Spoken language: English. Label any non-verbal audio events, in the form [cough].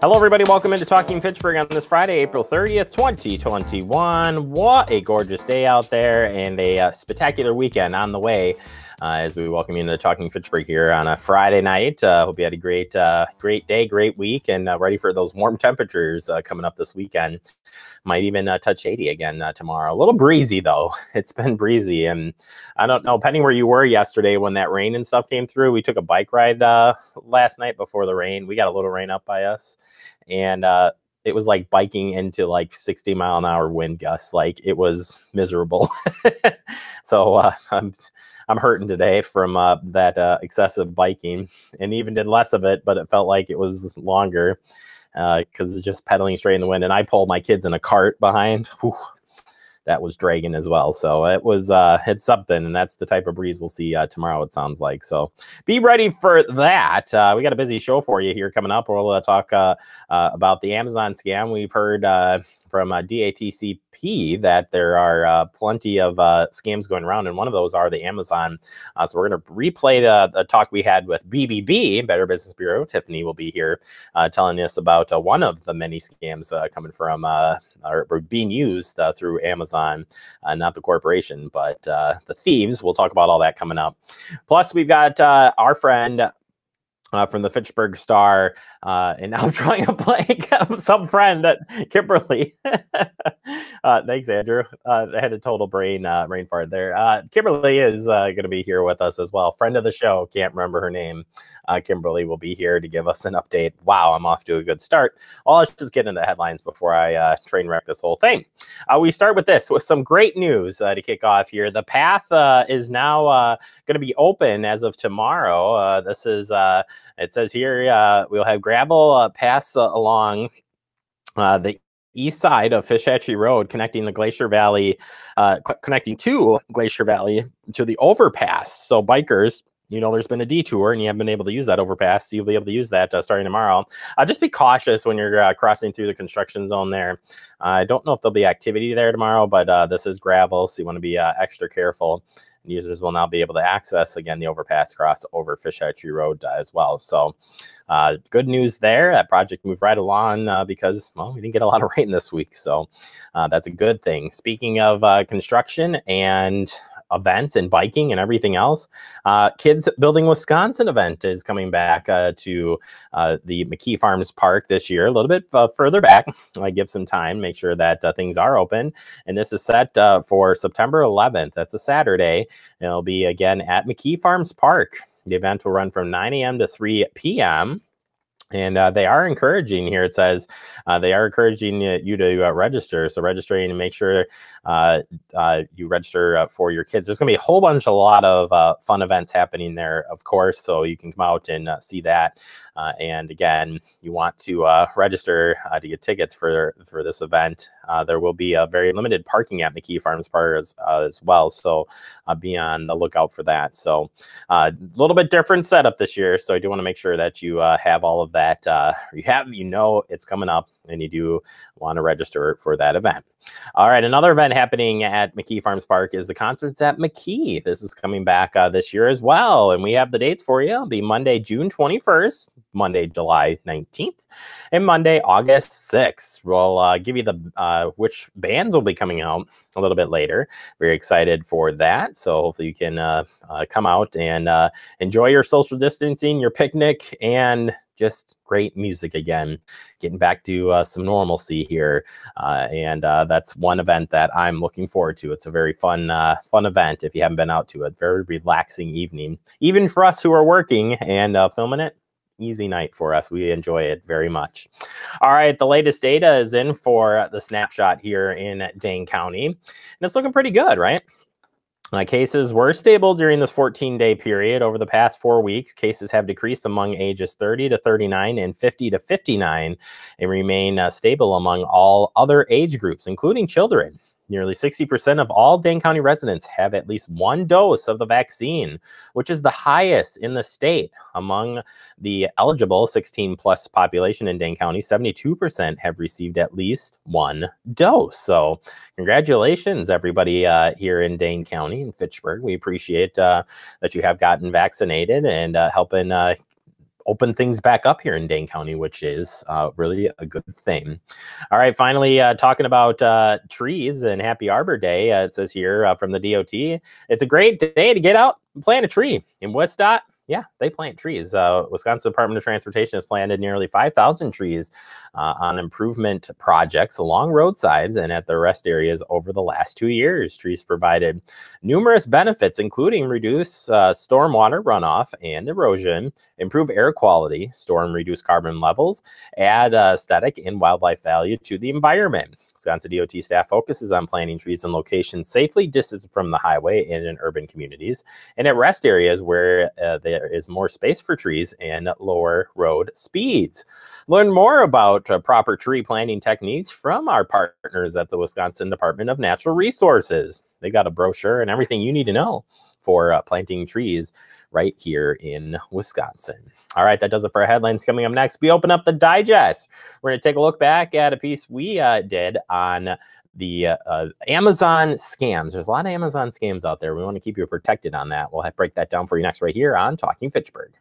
Hello, everybody. Welcome into Talking Fitchburg on this Friday, April 30th, 2021. What a gorgeous day out there and a uh, spectacular weekend on the way as we welcome you into Talking Fitchburg here on a Friday night. Uh, hope you had a great, uh, great day, great week, and uh, ready for those warm [laughs] temperatures uh, coming up this weekend. Might even uh, touch 80 again tomorrow. A little breezy though. [laughs] It's been breezy, and I don't know, depending where you were yesterday when that rain and stuff came through. We took a bike ride last night before the rain. We got a little rain up by us, and it was like biking into like 60 mile an hour wind gusts. Like it was miserable. [laughs] so uh, I'm I'm hurting today from uh, that uh, excessive biking, and even did less of it, but it felt like it was longer because uh, it's just pedaling straight in the wind. And I pulled my kids in a cart behind. Whew, that was dragging as well. So it was uh, it's something, and that's the type of breeze we'll see uh, tomorrow. It sounds like so. Be ready for that. Uh, we got a busy show for you here coming up. We'll uh, talk uh, uh, about the Amazon scam. We've heard from uh, DATCP that there are uh, plenty of uh, scams going around, and one of those are the Amazon. Uh, so we're going to replay the, the, talk we had with BBB, Better Business Bureau. Tiffany will be here uh, telling us about uh, one of the many scams coming from or being used through Amazon, not the corporation, but the thieves. We'll talk about all that coming up. Plus, we've got our friend uh, from the Fitchburg Star, uh, and now I'm [laughs] drawing a blank of some friend that Kimberly. [laughs] uh, thanks, Andrew. Uh, I had a total brain uh, fart there. Uh, Kimberly is going to be here with us as well. Friend of the show, can't remember her name. Kimberly will be here to give us an update. Wow, I'm off to a good start. Well, let's just get into the headlines before I train wreck this whole thing. we start with this with some great news to kick off here. The path is now going to be open as of tomorrow. this is it says here uh, we'll have gravel uh, pass uh, along uh, the east side of Fish Hatchery Road, connecting the Glacier Valley, uh, connecting to Glacier Valley to the overpass. So bikers you know there's been a detour and you haven't been able to use that overpass you'll be able to use that uh, starting tomorrow uh, just be cautious when you're uh, crossing through the construction zone there i don't know if there'll be activity there tomorrow but this is gravel so you want to be extra careful users will now be able to access again the overpass cross over Fish Hatchery Road uh, as well. So, uh, good news there. That project moved right along uh, because well, we didn't get a lot of [laughs] rain this week, so uh, that's a good thing. Speaking of uh, construction and events and biking and everything else. Uh, Kids Building Wisconsin event is coming back uh, to uh, the McKee Farms Park this year, a little bit uh, further back. I give some time, make sure that uh, things are open. And this is set uh, for September 11th. That's a Saturday. And It'll be again at McKee Farms Park. The event will run from 9 a.m. to 3 p.m. And uh, they are encouraging here. It says uh, they are encouraging you to uh, register. So registering and make sure uh, uh, you register uh, for your kids. There's going to be a whole bunch, a lot of fun events happening there, of course. So you can come out and see that. and again, you want to register to get tickets for for this event. there will be a very limited parking at McKee Farms Park as, as well. So be on the lookout for that. So a little bit different setup this year. So I do want to make sure that you have all of that that uh, you have, you know, it's coming up and you do want to register for that event. All right, another event happening at McKee Farms Park is the concerts at McKee. This is coming back uh, this year as well, and we have the dates for you. It'll be Monday, June 21st, Monday, July 19th, and Monday, August 6th. We'll uh, give you the uh, which bands will be coming out a little bit later. Very excited for that. So hopefully you can uh, uh, come out and uh, enjoy your social distancing, your picnic, and just great music again, getting back to uh, some normalcy here. Uh, and uh, that's one event that I'm looking forward to. It's a very fun, uh, fun event if you haven't been out to it. Very relaxing evening, even for us who are working and uh, filming it. Easy night for us. We enjoy it very much. All right, the latest data is in for the snapshot here in Dane County, and it's looking pretty good, right? Uh, cases were stable during this 14 day period. Over the past four weeks, cases have decreased among ages 30 to 39 and 50 to 59 and remain uh, stable among all other age groups, including children. Nearly 60% of all Dane County residents have at least one dose of the vaccine, which is the highest in the state. Among the eligible 16 plus population in Dane County, 72% have received at least one dose. So, congratulations, everybody uh, here in Dane County in Fitchburg. We appreciate uh, that you have gotten vaccinated and uh, helping uh, open things back up here in Dane County, which is uh, really a good thing. All right, finally, uh, talking about uh, trees and Happy Arbor Day, uh, it says here uh, from the DOT, it's a great day to get out and plant a tree in WisDOT yeah, they plant trees. Uh, Wisconsin Department of Transportation has planted nearly 5,000 trees uh, on improvement projects along roadsides and at the rest areas over the last two years. Trees provided numerous benefits, including reduce uh, stormwater runoff and erosion, improve air quality, store and reduce carbon levels, add uh, aesthetic and wildlife value to the environment. Wisconsin DOT staff focuses on planting trees in locations safely distant from the highway and in urban communities, and at rest areas where uh, there is more space for trees and lower road speeds. Learn more about uh, proper tree planting techniques from our partners at the Wisconsin Department of Natural Resources. They got a brochure and everything you need to know for uh, planting trees right here in Wisconsin. All right, that does it for our headlines. Coming up next, we open up the digest. We're going to take a look back at a piece we uh, did on the uh, Amazon scams. There's a lot of Amazon scams out there. We want to keep you protected on that. We'll break that down for you next right here on Talking Fitchburg.